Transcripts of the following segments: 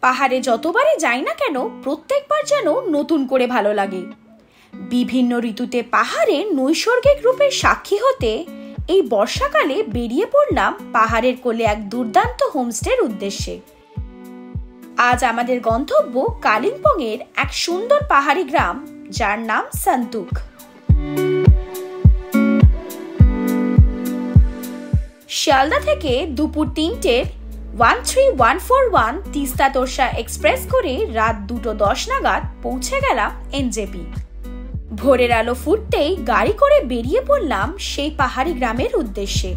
পাহাড়ে যতবারই যাই না কেন, প্রত্যেকবার যেন নতুন করে ভালো লাগে। বিভিন্ন ঋতুতে পাহাড়ে নৈসর্গিক রূপে সাক্ষী হতে এই বর্ষাকালে বেরিয়ে পড়লাম পাহাড়ের কোলে এক দুর্দান্ত হোমস্টের উদ্দেশ্যে। আজ আমাদের গন্তব্য কালিম্পংয়ের এক সুন্দর পাহাড়ি গ্রাম, যার নাম সান্তুক। শিয়ালদা থেকে দুপুর তিনটের one three one four one Teesta Torsa express করে রাত দুটো দশ নাগাদ পৌঁছে গেলাম এনজেপি। ভোরের আলো ফুটতেই গাড়ি করে বেরিয়ে পড়লাম সেই পাহাড়ি গ্রামের উদ্দেশ্যে।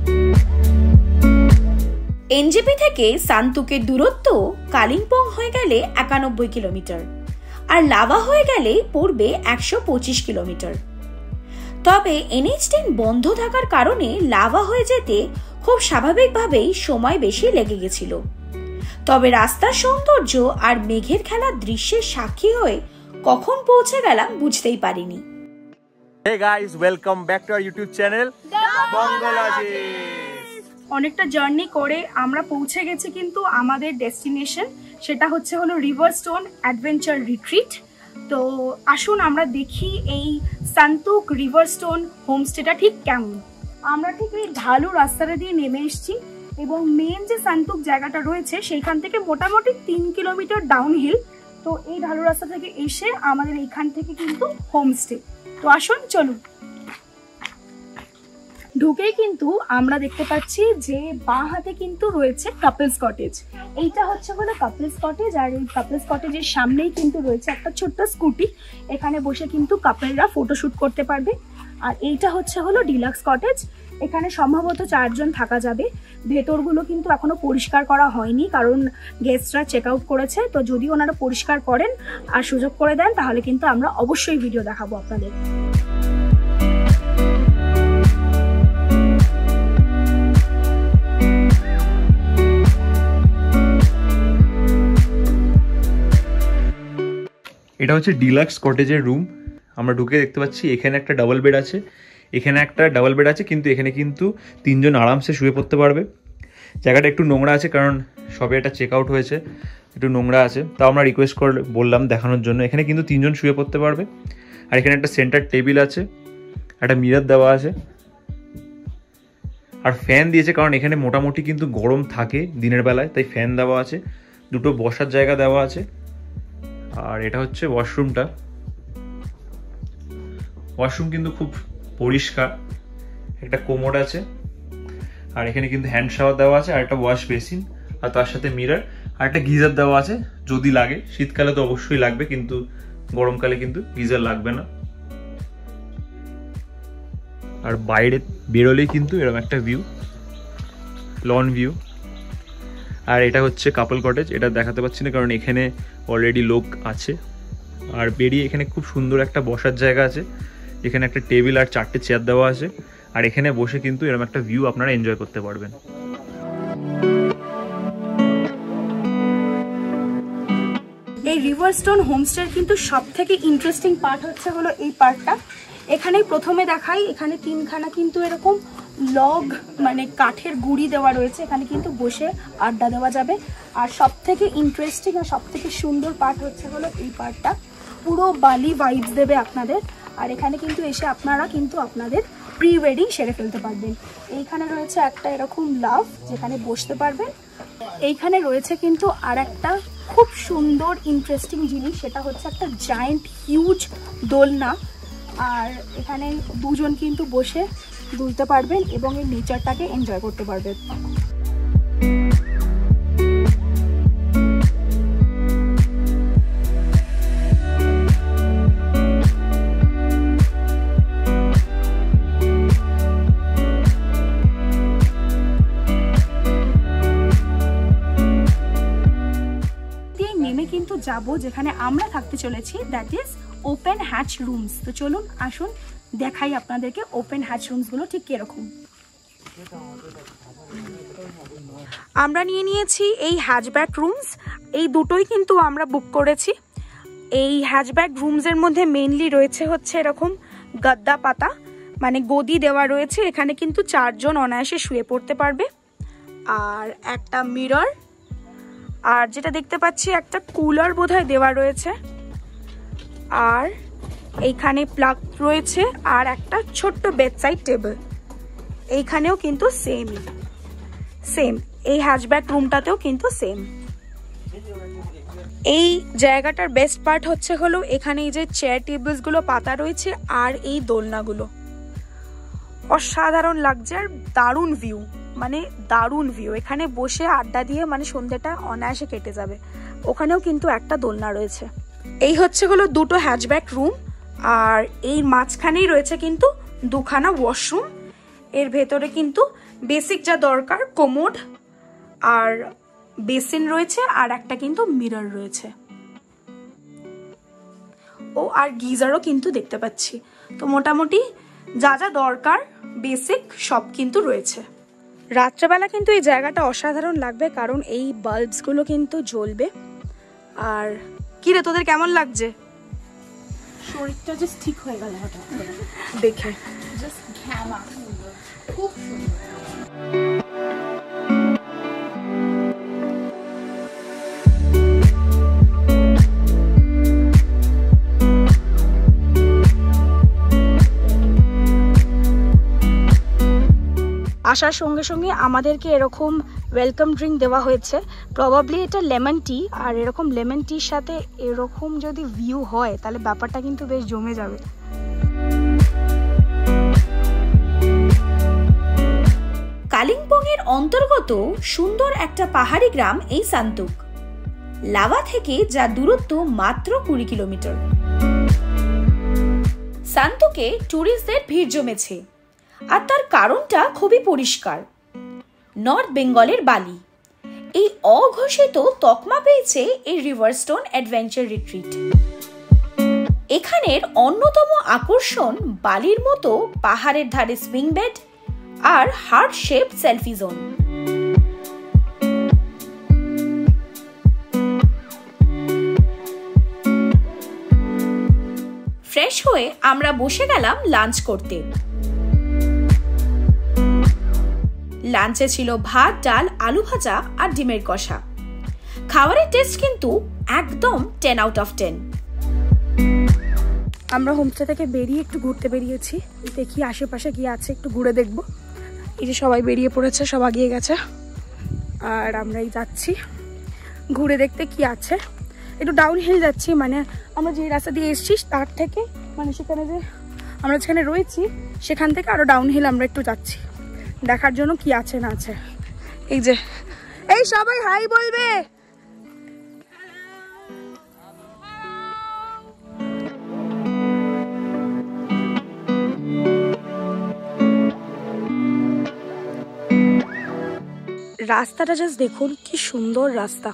এনজেপি থেকে সান্তুকের দূরত্ব কালিম্পং হয়ে গেলে একানব্বই কিলোমিটার আর লাভা হয়ে গেলে পড়বে একশো পঁচিশ কিলোমিটার। তবে এনএইচ টেন বন্ধ থাকার কারণে লাভা হয়ে যেতে খুব স্বাভাবিকভাবেই সময় বেশি লেগে গেছিল। তবে রাস্তার সৌন্দর্য আর মেঘের খেলার দৃশ্যের সাক্ষী হয়ে কখন পৌঁছে গেলাম বুঝতেই পারিনি। Hey guys, welcome back to our YouTube channel, Bongology. অনেকটা জার্নি করে আমরা পৌঁছে গেছি কিন্তু আমাদের ডেস্টিনেশন সেটা হচ্ছে হলো রিভার স্টোন অ্যাডভেঞ্চার রিট্রিট তো আসুন আমরা দেখি এই সান্তুক রিভার স্টোন হোমস্টেটা ঠিক কেমন। আমরা ঠিক এই ঢালু রাস্তাটা দিয়ে নেমে এসেছি এবং মেন যে সান্তুক জায়গাটা রয়েছে, সেইখান থেকে মোটামুটি তিন কিলোমিটার ডাউন হিল তো এই ঢালু রাস্তা থেকে এসে আমাদের এইখান থেকে কিন্তু হোমস্টে তো আসুন, চলুন। ঢুকেই কিন্তু আমরা দেখতে পাচ্ছি যে বাঁ হাতে কিন্তু রয়েছে কাপলস কটেজ এইটা হচ্ছে হলো কাপলস কটেজ আর এই কাপলস কটেজের সামনেই কিন্তু রয়েছে একটা ছোট্ট স্কুটি। এখানে বসে কিন্তু কাপলরা ফটোশুট করতে পারবে। আর এইটা হচ্ছে হলো ডিলাক্স কটেজ। এখানে সম্ভবত চারজন থাকা যাবে। ভেতরগুলো কিন্তু এখনও পরিষ্কার করা হয়নি, কারণ গেস্টরা চেক আউট করেছে। তো যদি ওনারা পরিষ্কার করেন আর সুযোগ করে দেন, তাহলে কিন্তু আমরা অবশ্যই ভিডিও দেখাবো আপনাদের। এটা হচ্ছে ডিলাক্স কটেজের রুম। আমরা ঢুকে দেখতে পাচ্ছি, এখানে একটা ডাবল বেড আছে। এখানে একটা ডাবল বেড আছে, কিন্তু এখানে কিন্তু তিনজন আরামসে শুয়ে পড়তে পারবে। জায়গাটা একটু নোংরা আছে, কারণ সবে এটা চেক আউট হয়েছে, একটু নোংরা আছে। তাও আমরা রিকোয়েস্ট করে, বললাম দেখানোর জন্য। এখানে কিন্তু তিনজন শুয়ে পড়তে পারবে। আর এখানে একটা সেন্টার টেবিল আছে, একটা মিরর দেওয়া আছে। আর ফ্যান দিয়েছে, কারণ এখানে মোটামুটি কিন্তু গরম থাকে দিনের বেলায়, তাই ফ্যান দেওয়া আছে। দুটো বসার জায়গা দেওয়া আছে। আর এটা হচ্ছে ওয়াশরুমটা ওয়াশরুম কিন্তু খুব পরিষ্কার, একটা কোমোড আছে, আর এখানে কিন্তু হ্যান্ড শাওয়ার দেওয়া আছে, আর একটা ওয়াশ বেসিন, আর তার সাথে মিরর, আর একটা গিজার দেওয়া আছে, যদি লাগে। শীতকালে তো অবশ্যই লাগবে, কিন্তু গরমকালে কিন্তু গিজার লাগবে না। আর বাইরে বেরোলেই কিন্তু এরকম একটা ভিউ, লন ভিউ। আর এটা হচ্ছে কাপল কটেজ, এটা দেখাতে পাচ্ছি না, কারণ এখানে অলরেডি লোক আছে। আর বেরিয়ে এখানে খুব সুন্দর একটা বসার জায়গা আছে। এখানে একটা টেবিল আর চারটে চেয়ার দেওয়া আছে। আর এখানে বসে কিন্তু এরকম একটা ভিউ আপনারা এনজয় করতে পারবেন। এই রিভার স্টোন হোমস্টের কিন্তু সব থেকে ইন্টারেস্টিং পার্ট হচ্ছে হলো এই পার্টটা এখানেই প্রথমে দেখাই, এখানে তিনখানা কিন্তু এরকম লগ মানে কাঠের গুড়ি দেওয়া রয়েছে। এখানে কিন্তু বসে আড্ডা দেওয়া যাবে। আর সব থেকে ইন্টারেস্টিং আর সব থেকে সুন্দর পার্ট হচ্ছে হলো এই পার্টটা পুরো বালি ভাইবস দেবে আপনাদের। আর এখানে কিন্তু এসে আপনারা কিন্তু আপনাদের প্রি ওয়েডিং সেরে ফেলতে পারবেন। এইখানে রয়েছে একটা এরকম লাভ যেখানে বসতে পারবেন। এইখানে রয়েছে কিন্তু আর একটা খুব সুন্দর ইন্টারেস্টিং জিনিস, সেটা হচ্ছে একটা জায়েন্ট হিউজ দোলনা। আর এখানে দুজন কিন্তু বসে দুলতে পারবেন এবং এই নেচারটাকে এনজয় করতে পারবেন। যাব যেখানে আমরা থাকতে চলেছি that is open hatch rooms তো চলুন, আসুন, দেখাই আপনাদেরকে ওপেন হ্যাচ রুমসগুলো ঠিক কীরকম। আমরা নিয়ে নিয়েছি এই হ্যাচব্যাক রুমস এই দুটোই কিন্তু আমরা বুক করেছি। এই হ্যাচব্যাক রুমসের মধ্যে মেনলি রয়েছে হচ্ছে এরকম গাদ্দা পাতা মানে গদি দেওয়া রয়েছে। এখানে কিন্তু চারজন অনায়াসে শুয়ে পড়তে পারবে। আর একটা মিরর আর যেটা দেখতে পাচ্ছি, একটা কুলার বোধহয় দেওয়া রয়েছে। আর এইখানে প্লাগ রয়েছে আর একটা ছোট্ট বেডসাইড টেবিল। এইখানেও কিন্তু সেম সেম এই হ্যাচব্যাক রুমটাতেও কিন্তু সেম এই জায়গাটার বেস্ট পার্ট হচ্ছে হলো এখানে এই যে চেয়ার টেবিলসগুলো পাতা রয়েছে আর এই দোলনাগুলো। অসাধারণ লাগছে আর দারুণ ভিউ মানে দারুণ ভিউ এখানে বসে আড্ডা দিয়ে মানে সন্ধ্যেটা অনায়াসে কেটে যাবে। ওখানেও কিন্তু একটা দোলনা রয়েছে। এই হচ্ছে হলো দুটো হ্যাচব্যাক রুম আর এই মাঝখানেই রয়েছে কিন্তু দুখানা ওয়াশরুম এর ভেতরে কিন্তু বেসিক যা দরকার কোমোড আর বেসিন রয়েছে, আর একটা কিন্তু মিরর রয়েছে। ও, আর গিজারও কিন্তু দেখতে পাচ্ছি। তো মোটামুটি যা যা দরকার বেসিক সব কিন্তু রয়েছে। রাত্রেবেলা কিন্তু এই জায়গাটা অসাধারণ লাগবে কারণ এই বাল্বসগুলো কিন্তু জ্বলবে। আর কি রে তোদের কেমন লাগছে? শরীরটা জাস্ট ঠিক হয়ে গেল হঠাৎ দেখে। জাস্ট ঘ্যামা। আসার সঙ্গে সঙ্গে আমাদেরকে এরকম ওয়েলকাম ড্রিঙ্ক দেওয়া হয়েছে। প্রবাবলি এটা লেমন টি আর এরকম লেমন টির সাথে এরকম যদি ভিউ হয়, তাহলে ব্যাপারটা কিন্তু বেশ জমে যাবে। কালিম্পংয়ের অন্তর্গত সুন্দর একটা পাহাড়ি গ্রাম এই সান্তুক। লাভা থেকে যা দূরত্ব মাত্র কুড়ি কিলোমিটার। সান্তুকে ট্যুরিস্টদের ভিড় জমেছে। আর তার কারণটা খুবই পরিষ্কার। নর্থ বেঙ্গলের বালি। এই অঘোষিত তকমা পেয়েছে এই রিভারস্টোন অ্যাডভেঞ্চার রিট্রিট। এখানের অন্যতম আকর্ষণ বালির মতো পাহাড়ের ধারে সুইং বেড আর heart shape selfie zone fresh হয়ে আমরা বসে গেলাম লাঞ্চ করতে। লাঞ্চে ছিল ভাত, ডাল, আলু ভাজা আর ডিমের কষা। খাবারের টেস্ট কিন্তু একদম টেন আউট অফ টেন আমরা হোমস্টে থেকে বেরিয়ে একটু ঘুরতে বেরিয়েছি। দেখি আশেপাশে কি আছে, একটু ঘুরে দেখব। এই যে সবাই বেরিয়ে পড়েছে, সব আগিয়ে গেছে। আর আমরাই যাচ্ছি। ঘুরে দেখতে কি আছে। একটু ডাউন হিল যাচ্ছি মানে আমরা যে রাস্তা দিয়ে এসেছি, তার থেকে মানে সেখানে যে আমরা যেখানে রয়েছি, সেখান থেকে আরও ডাউন হিল আমরা একটু যাচ্ছি। দেখার জন্য কি আছে না আছে। এই যে। এই সবাই হাই বলবে। রাস্তাটা জাস্ট দেখুন কি সুন্দর রাস্তা।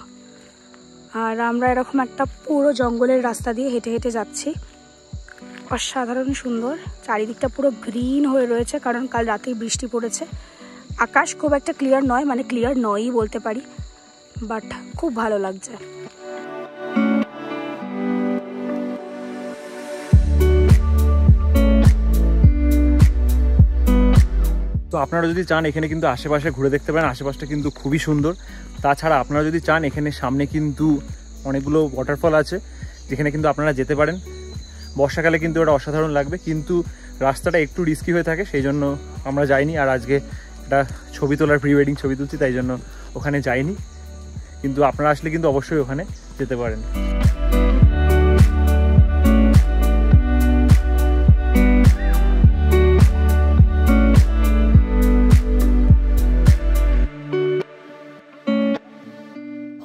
আর আমরা এরকম একটা পুরো জঙ্গলের রাস্তা দিয়ে হেঁটে হেঁটে যাচ্ছি। অসাধারণ সুন্দর। চারিদিকটা পুরো গ্রিন হয়ে রয়েছে কারণ কাল রাতেই বৃষ্টি পড়েছে। আকাশ খুব একটা ক্লিয়ার নয় মানে ক্লিয়ার নয়ই বলতে পারি। বাট খুব ভালো লাগছে। তো আপনারা যদি চান এখানে কিন্তু আশেপাশে ঘুরে দেখতে পারেন, আশেপাশটা কিন্তু খুবই সুন্দর। তাছাড়া আপনারা যদি চান এখানে সামনে কিন্তু অনেকগুলো ওয়াটারফল আছে, যেখানে কিন্তু আপনারা যেতে পারেন। বর্ষাকালে কিন্তু ওটা অসাধারণ লাগবে, কিন্তু রাস্তাটা একটু রিস্কি হয়ে থাকে, সেই জন্য আমরা যাইনি, আর আজকে এটা ছবি তোলার প্রি ওয়েডিং ছবি তুলছি, তাই জন্য ওখানে যাইনি। কিন্তু আপনারা আসলে কিন্তু অবশ্যই ওখানে যেতে পারেন।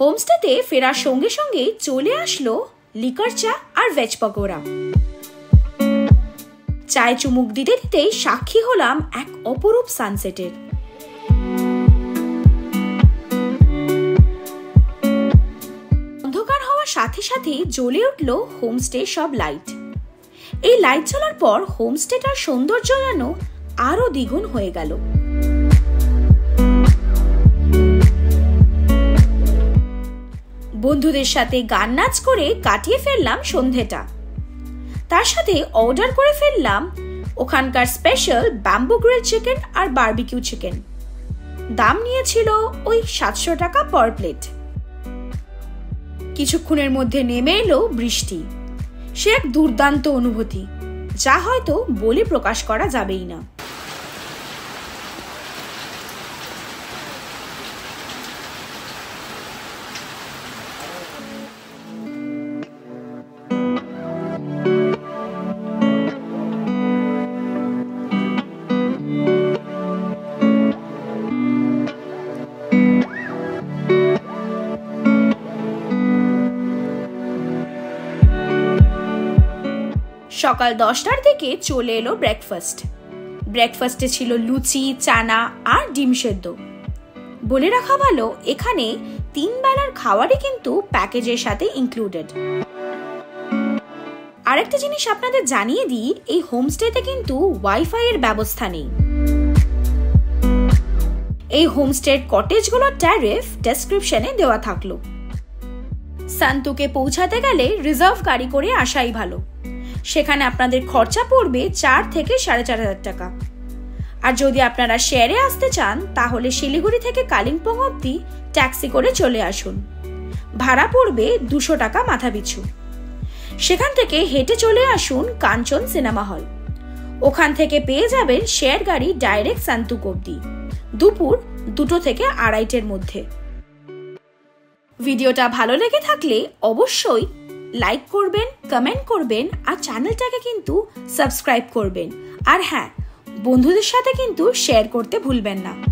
হোমস্টেতে ফেরার সঙ্গে সঙ্গে চলে আসলো লিকার চা আর ভেজ পকোড়া। চায় চুমুক দিতে দিতেই সাক্ষী হলাম এক অপরূপ সানসেটের অন্ধকার হওয়ার সাথে সাথে জ্বলে উঠল হোমস্টে সব লাইট এই লাইট জ্বলার পর হোমস্টেটার সৌন্দর্য যেন আরও দ্বিগুণ হয়ে গেল। বন্ধুদের সাথে গান নাচ করে কাটিয়ে ফেললাম সন্ধেটা। তার সাথে অর্ডার করে ফেললাম ওখানকার স্পেশাল ব্যাম্বু গ্রিল চিকেন আর বারবিকিউ চিকেন দাম নিয়েছিল ওই সাতশো টাকা পার প্লেট কিছুক্ষণের মধ্যে নেমে এলো বৃষ্টি। সে এক দুর্দান্ত অনুভূতি, যা হয়তো বলে প্রকাশ করা যাবেই না। সকাল দশটার দিকে চলে এলো ব্রেকফাস্ট ব্রেকফাস্টে ছিল লুচি, চানা আর ডিম সেদ্ধ। বলে রাখা ভালো, এখানে তিন বেলার খাবারই কিন্তু প্যাকেজের সাথে ইনক্লুডেড আরেকটা জিনিস আপনাদের জানিয়ে দিই, এই হোমস্টেতে কিন্তু ওয়াইফাই এর ব্যবস্থা নেই। এই হোমস্টের কটেজগুলোর ট্যারিফ ডেসক্রিপশনে দেওয়া থাকল। সান্তুকে পৌঁছাতে গেলে রিজার্ভ গাড়ি করে আসাই ভালো। সেখানে আপনাদের খরচা পড়বে চার থেকে সাড়ে চার হাজার টাকা। আর যদি আপনারা শেয়ারে আসতে চান, তাহলে শিলিগুড়ি থেকে কালিম্পং অবধি ট্যাক্সি করে চলে আসুন। ভাড়া পড়বে দুশো টাকা মাথা পিছু সেখান থেকে হেঁটে চলে আসুন কাঞ্চন সিনেমা হল। ওখান থেকে পেয়ে যাবেন শেয়ার গাড়ি ডাইরেক্ট সান্তুক অবধি। দুপুর দুটো থেকে আড়াইটের মধ্যে। ভিডিওটা ভালো লেগে থাকলে অবশ্যই লাইক করবেন কমেন্ট করবেন, আর চ্যানেলটাকে কিন্তু সাবস্ক্রাইব করবেন। আর হ্যাঁ বন্ধুদের সাথে কিন্তু শেয়ার করতে ভুলবেন না।